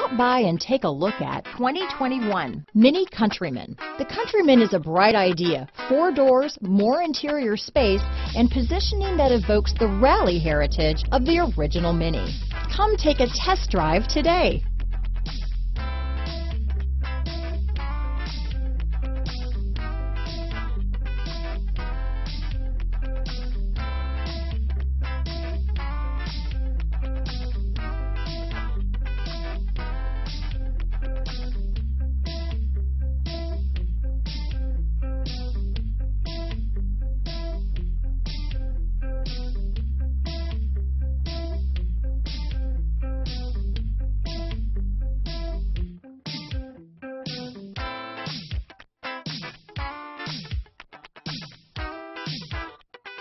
Stop by and take a look at 2021 Mini Countryman. The Countryman is a bright idea. Four doors, more interior space, and positioning that evokes the rally heritage of the original Mini. Come take a test drive today.